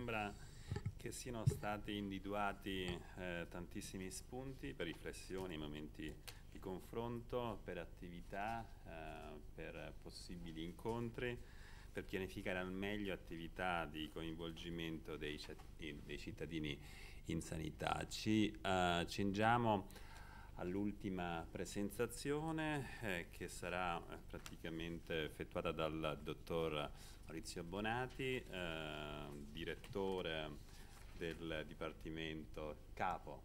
sembra che siano stati individuati eh, tantissimi spunti per riflessioni, momenti di confronto, per attività, eh, per possibili incontri, per pianificare al meglio attività di coinvolgimento dei, dei cittadini in sanità. Ci uh, accingiamo all'ultima presentazione eh, che sarà eh, praticamente effettuata dal dottor Maurizio Bonati, eh, direttore del Dipartimento Capo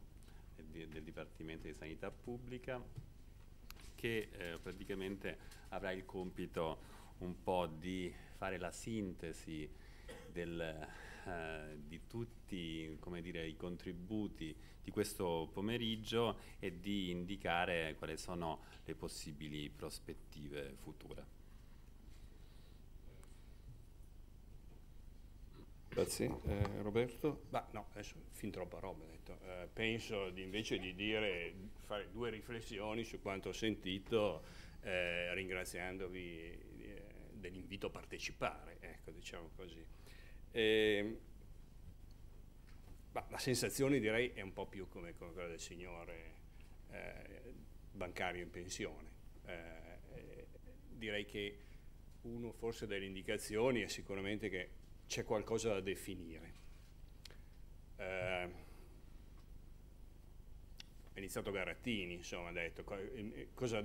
del Dipartimento di Sanità Pubblica che eh, praticamente avrà il compito un po' di fare la sintesi del, eh, di tutti dire, i contributi di questo pomeriggio e di indicare quali sono le possibili prospettive future. Grazie. Eh, Roberto? Ma no, adesso fin troppa roba detto. Eh, penso di, invece di dire, fare due riflessioni su quanto ho sentito, eh, ringraziandovi eh, dell'invito a partecipare, ecco, diciamo così. Ehm, la sensazione direi è un po' più come, come quella del signore eh, bancario in pensione. Eh, direi che uno forse delle indicazioni è sicuramente che c'è qualcosa da definire. Eh, è iniziato Garattini, insomma, ha detto cosa,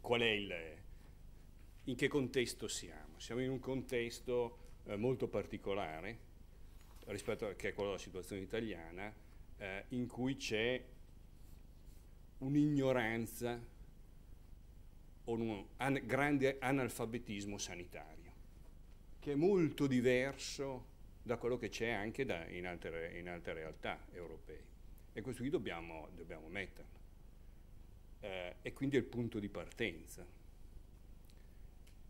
qual è il, in che contesto siamo. Siamo in un contesto eh, molto particolare rispetto a che è quello della situazione italiana, eh, in cui c'è un'ignoranza o un an grande analfabetismo sanitario che è molto diverso da quello che c'è anche da, in, altre, in, altre, realtà europee. E questo qui dobbiamo, dobbiamo metterlo. Eh, e quindi è il punto di partenza.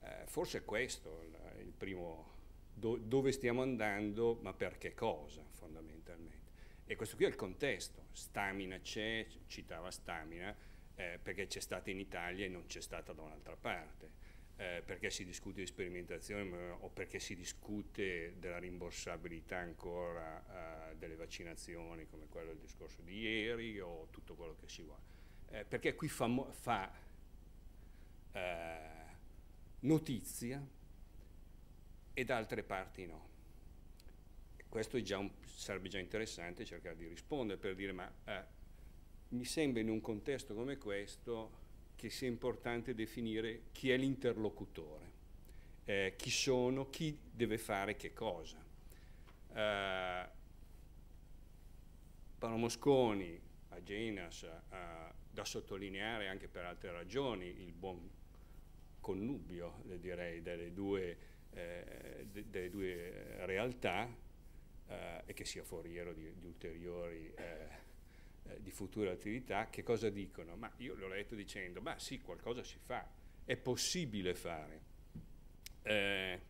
Eh, forse è questo il, primo, do, dove stiamo andando, ma per che cosa fondamentalmente. E questo qui è il contesto. Stamina c'è, citava Stamina, eh, perché c'è stata in Italia e non c'è stata da un'altra parte eh, perché si discute di sperimentazione o perché si discute della rimborsabilità ancora eh, delle vaccinazioni come quello del discorso di ieri o tutto quello che si vuole. Eh, perché qui fa, fa eh, notizia e da altre parti no. Questo già un, sarebbe già interessante cercare di rispondere per dire ma eh, mi sembra in un contesto come questo che sia importante definire chi è l'interlocutore, eh, chi sono, chi deve fare che cosa. Eh, Paolo Mosconi, a Genas, eh, da sottolineare anche per altre ragioni il buon connubio, direi, delle due, eh, de, delle due realtà eh, e che sia foriero di, di ulteriori eh, di future attività, che cosa dicono? Ma io l'ho letto dicendo, ma sì, qualcosa si fa, è possibile fare. Eh,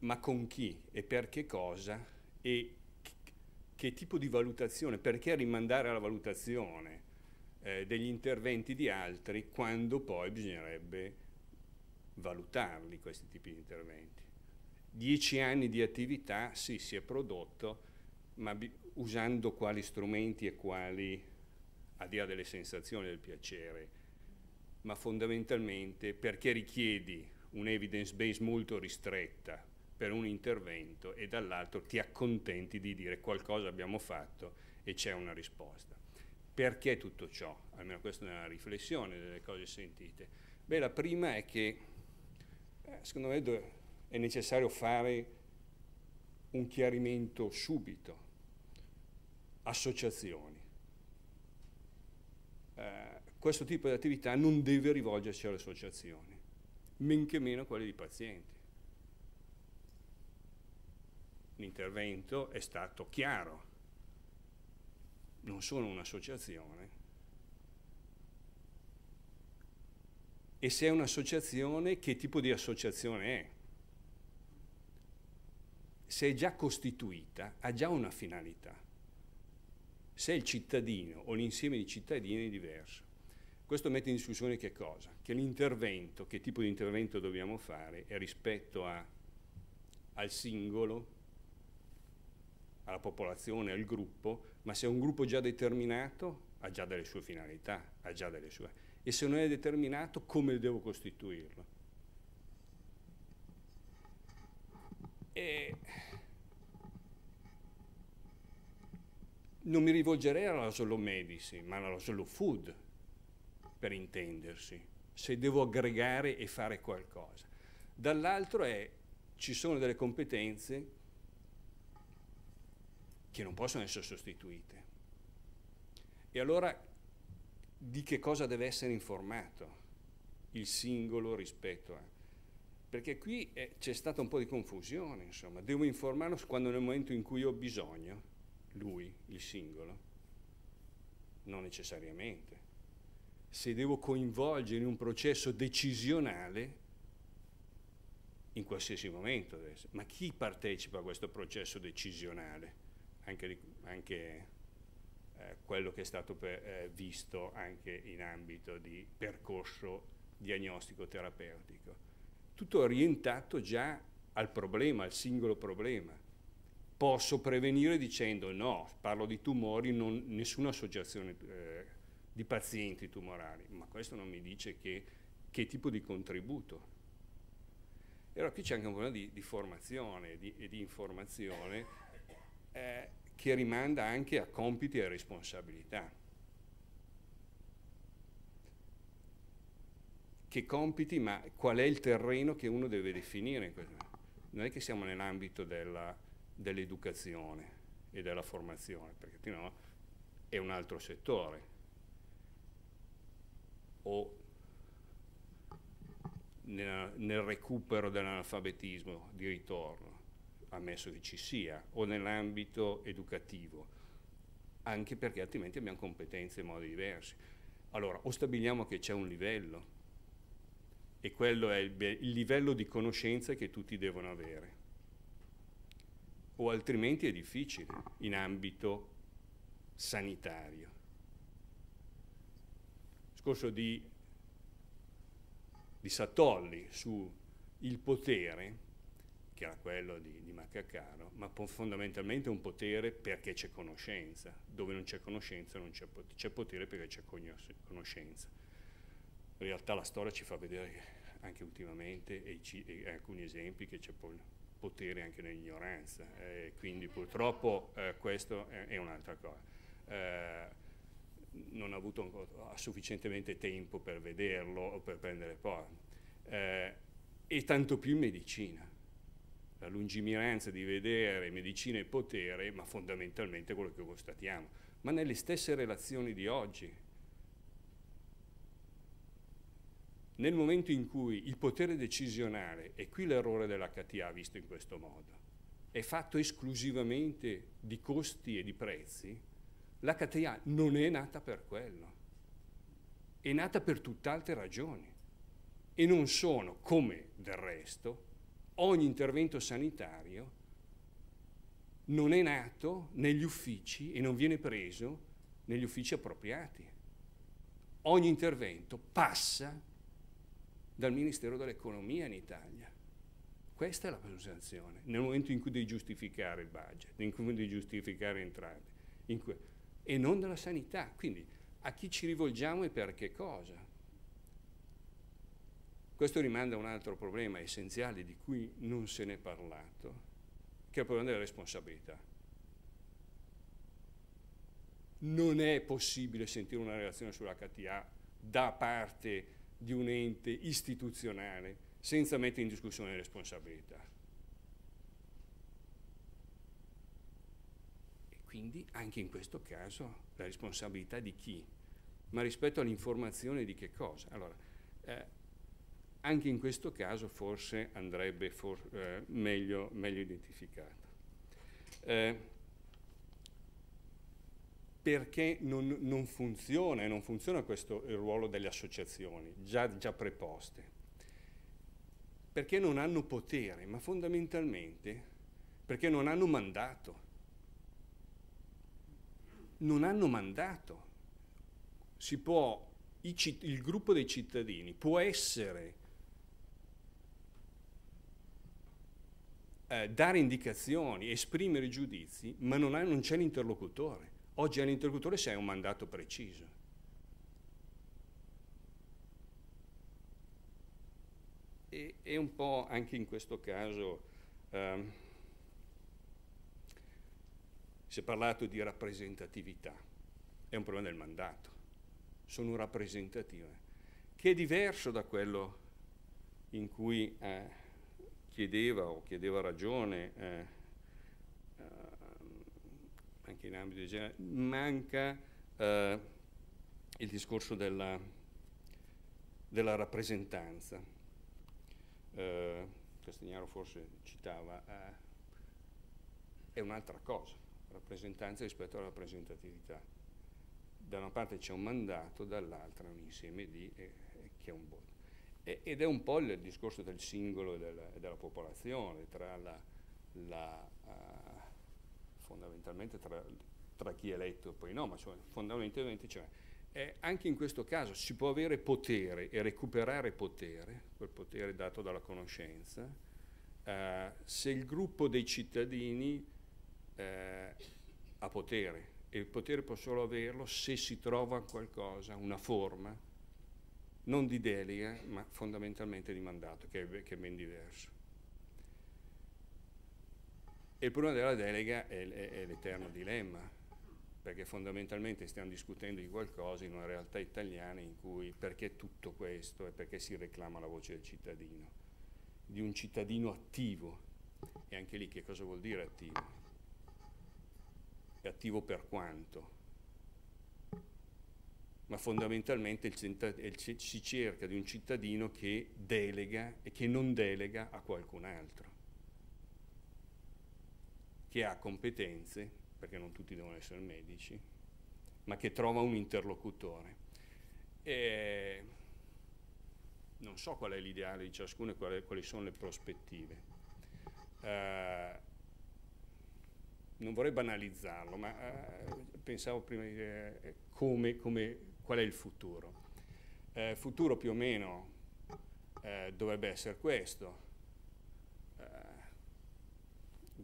ma con chi e per che cosa e che tipo di valutazione, perché rimandare alla valutazione eh, degli interventi di altri quando poi bisognerebbe valutarli questi tipi di interventi. Dieci anni di attività, sì, si è prodotto, ma usando quali strumenti e quali, a dire delle sensazioni del piacere, ma fondamentalmente perché richiedi un'evidence base molto ristretta per un intervento e dall'altro ti accontenti di dire qualcosa abbiamo fatto e c'è una risposta. Perché tutto ciò? Almeno questa è una riflessione delle cose sentite. Beh, la prima è che eh, secondo me è necessario fare un chiarimento subito associazioni. Eh, questo tipo di attività non deve rivolgersi alle associazioni, men che meno quelle di pazienti. L'intervento è stato chiaro, non sono un'associazione. E se è un'associazione, che tipo di associazione è? Se è già costituita, ha già una finalità se il cittadino o l'insieme di cittadini è diverso. Questo mette in discussione che cosa? Che l'intervento, che tipo di intervento dobbiamo fare è rispetto a, al singolo alla popolazione, al gruppo, ma se è un gruppo già determinato ha già delle sue finalità, ha già delle sue... E se non è determinato, come devo costituirlo? E non mi rivolgerei alla solo medicine, ma alla solo food, per intendersi, se devo aggregare e fare qualcosa. Dall'altro è, ci sono delle competenze che non possono essere sostituite. E allora di che cosa deve essere informato il singolo rispetto a... Perché qui eh, c'è stata un po' di confusione, insomma, devo informarlo quando nel momento in cui ho bisogno lui, il singolo? Non necessariamente. Se devo coinvolgere in un processo decisionale, in qualsiasi momento essere. Ma chi partecipa a questo processo decisionale? Anche, anche eh, quello che è stato per, eh, visto anche in ambito di percorso diagnostico terapeutico. Tutto orientato già al problema, al singolo problema posso prevenire dicendo no, parlo di tumori, non, nessuna associazione eh, di pazienti tumorali, ma questo non mi dice che, che tipo di contributo. E allora qui c'è anche un problema di, di formazione e di, di, informazione eh, che rimanda anche a compiti e responsabilità. Che compiti, ma qual è il terreno che uno deve definire? Non è che siamo nell'ambito della dell'educazione e della formazione, perché no è un altro settore. O nel, nel recupero dell'analfabetismo di ritorno, ammesso che ci sia, o nell'ambito educativo, anche perché altrimenti abbiamo competenze in modi diversi. Allora, o stabiliamo che c'è un livello, e quello è il, il livello di conoscenza che tutti devono avere o altrimenti è difficile in ambito sanitario. Il discorso di, di Sattolli su il potere, che era quello di, di Maccacaro, ma fondamentalmente un potere perché c'è conoscenza, dove non c'è conoscenza non c'è, potere, c'è potere perché c'è conoscenza. In realtà la storia ci fa vedere che anche ultimamente, e, ci, e alcuni esempi, che c'è poi potere anche nell'ignoranza, eh, quindi purtroppo eh, questo è, è, un'altra cosa. Eh, non ho avuto sufficientemente tempo per vederlo o per prendere poi. Eh, e tanto più in medicina. La lungimiranza di vedere medicina e potere, ma fondamentalmente quello che constatiamo. Ma nelle stesse relazioni di oggi, nel momento in cui il potere decisionale, e qui l'errore dell'HTA visto in questo modo, è fatto esclusivamente di costi e di prezzi, l'HTA non è nata per quello, è nata per tutt'altre ragioni e non sono, come del resto, ogni intervento sanitario non è nato negli uffici e non viene preso negli uffici appropriati. Ogni intervento passa dal Ministero dell'Economia in Italia. Questa è la presunzione, nel momento in cui devi giustificare il budget, in cui devi giustificare entrate, cui, e non della sanità. Quindi a chi ci rivolgiamo e per che cosa? Questo rimanda a un altro problema essenziale di cui non se n'è parlato, che è il problema della responsabilità. Non è possibile sentire una relazione sull'HTA da parte di un ente istituzionale senza mettere in discussione le responsabilità. E quindi anche in questo caso la responsabilità di chi? Ma rispetto all'informazione di che cosa? Allora, eh, anche in questo caso forse andrebbe for, eh, meglio, meglio identificato. Eh, perché non, non funziona e non funziona questo il ruolo delle associazioni già, già preposte. Perché non hanno potere, ma fondamentalmente perché non hanno mandato. Non hanno mandato. Si può, il, gruppo dei cittadini può essere eh, dare indicazioni, esprimere giudizi, ma non, non c'è l'interlocutore. Oggi è l'interlocutore se un mandato preciso. E, e un po' anche in questo caso ehm, si è parlato di rappresentatività, è un problema del mandato, sono rappresentative, che è diverso da quello in cui eh, chiedeva o chiedeva ragione eh, anche in ambito di genere, manca eh, il discorso della, della rappresentanza. Eh, Castagnaro forse citava, eh, è un'altra cosa, rappresentanza rispetto alla rappresentatività. Da una parte c'è un mandato, dall'altra un insieme di eh, che è un voto ed è un po' il discorso del singolo e della, della popolazione, tra la, la, uh, fondamentalmente tra, tra, chi è eletto e poi no, ma cioè, fondamentalmente cioè, eh, anche in questo caso si può avere potere e recuperare potere, quel potere dato dalla conoscenza, uh, se il gruppo dei cittadini uh, ha potere e il potere può solo averlo se si trova qualcosa, una forma non di delega, ma fondamentalmente di mandato, che è, che è ben diverso. Il problema della delega è, è, è l'eterno dilemma, perché fondamentalmente stiamo discutendo di qualcosa in una realtà italiana in cui perché tutto questo e perché si reclama la voce del cittadino, di un cittadino attivo. E anche lì che cosa vuol dire attivo? È attivo per quanto? ma fondamentalmente si cerca di un cittadino che delega e che non delega a qualcun altro, che ha competenze, perché non tutti devono essere medici, ma che trova un interlocutore. E non so qual è l'ideale di ciascuno e quali, sono le prospettive. Uh, non vorrei banalizzarlo, ma uh, pensavo prima di dire come, come qual è il futuro? Il eh, futuro più o meno eh, dovrebbe essere questo. Eh,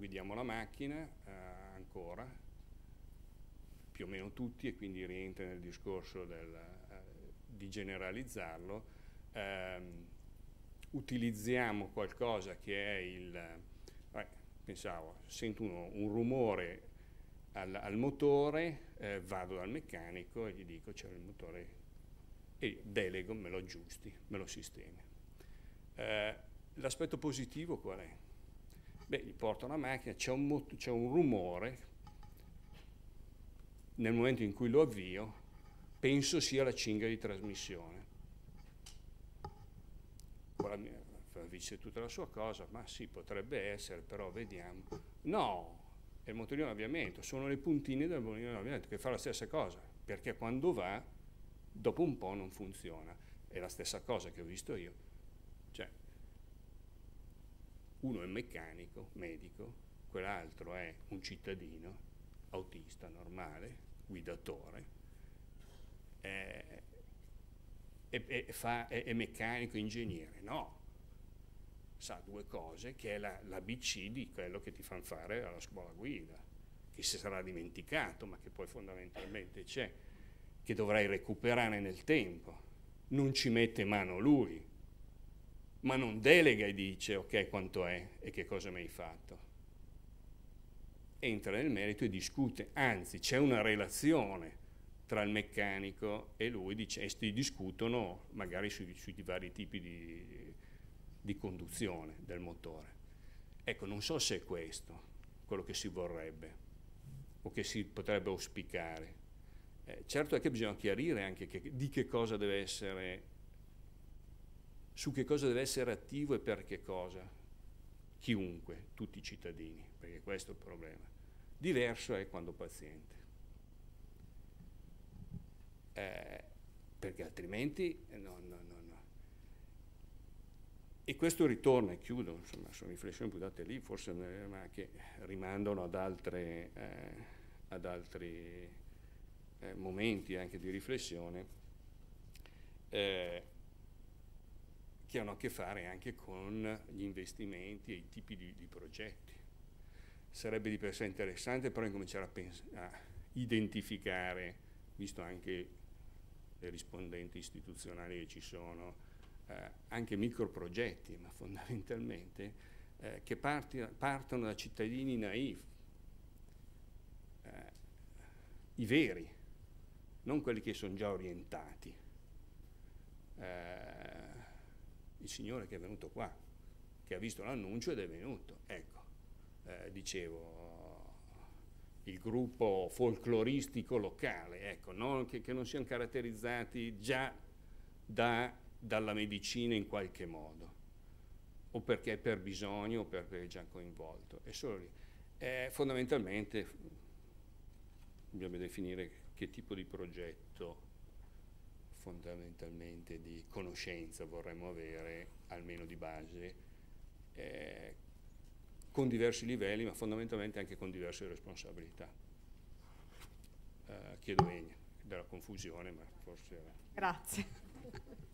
guidiamo la macchina eh, ancora, più o meno tutti, e quindi rientra nel discorso del, eh, di generalizzarlo. Ehm, utilizziamo qualcosa che è il... pensavo, sento uno, un rumore al, al motore, eh, vado dal meccanico e gli dico c'è il motore e delego, me lo aggiusti, me lo sistemi. Eh, l'aspetto positivo qual è? Beh, gli porto una macchina, c'è un, c'è un rumore, nel momento in cui lo avvio, penso sia la cinghia di trasmissione. Dice tutta la sua cosa, ma sì, potrebbe essere, però vediamo. No, è il motorino di avviamento, sono le puntine del motorino di avviamento che fa la stessa cosa, perché quando va, dopo un po' non funziona. È la stessa cosa che ho visto io. Uno è meccanico, medico, quell'altro è un cittadino, autista, normale, guidatore, è, è, è, fa, è meccanico, ingegnere. No, sa due cose, che è la, l'ABC di quello che ti fanno fare alla scuola guida, che si sarà dimenticato, ma che poi fondamentalmente c'è, che dovrai recuperare nel tempo. Non ci mette mano lui, ma non delega e dice ok quanto è e che cosa mi hai fatto. Entra nel merito e discute, anzi c'è una relazione tra il meccanico e lui, dice, e discutono magari sui, sui vari tipi di di conduzione del motore. Ecco, non so se è questo quello che si vorrebbe o che si potrebbe auspicare. Eh, certo è che bisogna chiarire anche che, di che cosa deve essere, su che cosa deve essere attivo e per che cosa, chiunque, tutti i cittadini, perché questo è il problema. Diverso è quando paziente. Eh, perché altrimenti non, non, e questo ritorna, e chiudo, insomma, sono riflessioni buttate lì, forse ma che rimandano ad, altre, eh, ad altri eh, momenti anche di riflessione, eh, che hanno a che fare anche con gli investimenti e i tipi di, di progetti. Sarebbe di per sé interessante però incominciare a, a identificare, visto anche le rispondenti istituzionali che ci sono, eh, anche microprogetti, ma fondamentalmente eh, che parti, partono da cittadini naif, eh, i veri, non quelli che sono già orientati. Eh, il signore che è venuto qua, che ha visto l'annuncio ed è venuto. Ecco, eh, dicevo, il gruppo folcloristico locale, ecco, no? che, che, non siano caratterizzati già da, dalla medicina in qualche modo, o perché è per bisogno o perché è già coinvolto. È solo lì. Eh, fondamentalmente dobbiamo definire che tipo di progetto fondamentalmente di conoscenza vorremmo avere, almeno di base, eh, con diversi livelli, ma fondamentalmente anche con diverse responsabilità. Eh, chiedo vegna della confusione, ma forse... Grazie.